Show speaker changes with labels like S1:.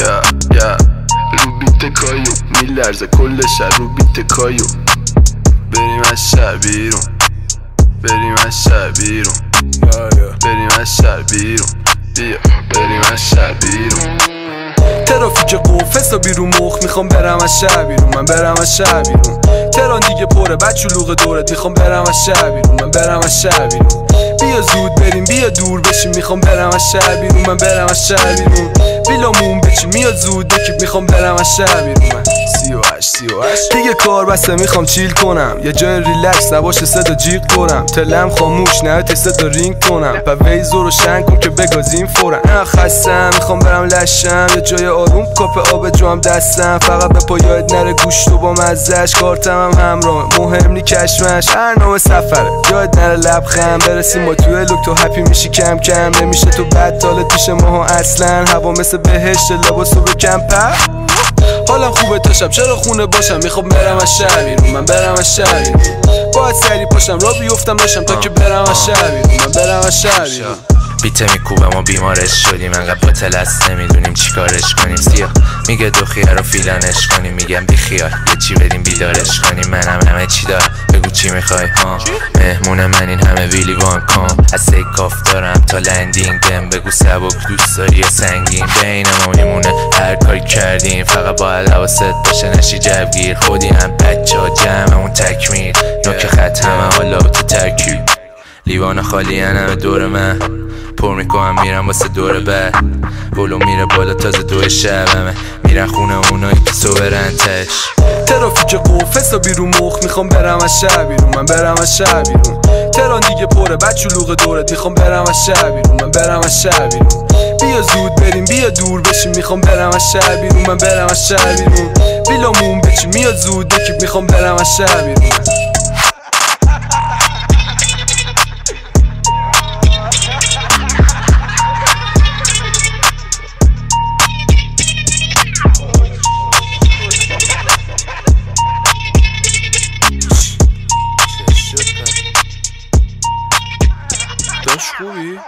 S1: یا رو بیت کایو میلرزه کل شهر رو بیت کایو بریم از شهر بیرون بریم از شهر بیرون بریم از شهر بیرون بیا بریم از شهر بیرون
S2: ترافیک قوف بیرون مخ می‌خوام برم از شهر بیرون. من برم از شهر بیرون. تهران دیگه پره بچه دورت می‌خوام برم از شهر بیرون. من برم از شهر بیرون. بیا زود بریم بیا دور بشیم می‌خوام برم از شهر بیرون. من برم از شهر بیرون. بیلامون بچی میاد زود؟ بکی می‌خوام برم از بیرون. من هشت سی و هشت. دیگه کار بسته می‌خوام چیل کنم. یه جای ریلکس نباشه صدا جیغ کنم تلم خاموش نه صدا رینگ کنم. و ویزو رو شنگ کن که بگازیم فورم نه خستم می‌خوام برم لشم. یه جای آروم کاپ آب جوام دستم. فقط به پایاد نره گوشت و با مزش کارتم هم همراه. مهم نی کشمش. هر نوع سفره. یاد نره لبخند. برسیم با توی لوک تو هپی میشی کم کم. نمیشه تو بد پیش ماها اصلا. هوا مثل بهشت لباسو به کمپر. حالم خوبه تا شب. چرا خونه باشم؟ می‌خوام برم از بیرون. من برم از شهر بیرون. باید سری پاشم. را بیفتم نشم تا که برم از شهر بیرون. من برم از شهر بیرون.
S3: بیته میکوبه ما بیمارش شدیم. انقدر باطل است نمی‌دونیم چیکارش کنیم. سیاه میگه دو خیار رو فیلانش کنیم. میگم بی خیال یه چی بدیم بیدارش کنیم. منم همه چی دارم. بگو چی می‌خوای ها؟ مهمون من این همه ویلی وان کن از کاف دارم تا لندینگ دم. بگو سبک دوست داری یا سنگین؟ بین ما میمونه. هر کاری کردیم. فقط باید حواست باشه نشی جوگیر. خودی هم بچه ها جمعمون تکمیل. نوک خط همه حالا تو ترکیب. لیوان خالی همه دور من. پر می‌کنم میرم واسه دور بعد ولو میره بالا تازه دو شبمه. میرن خونه اونایی که سو برن تش.
S2: ترافیک قوفس بیرون مخ می‌خوام برم از شهر بیرون. من برم از شهر بیرون. تهران دیگه پره بچه لوغ دورت می‌خوام برم از شهر بیرون. من برم از شهر بیرون. بیا زود بریم بیا دور بشیم. می‌خوام برم از شهر بیرون. من برم از شهر بیرون. بیلامون بچی میاد زود بکی می‌خوام برم از شهر بیرون.
S1: 乌鱼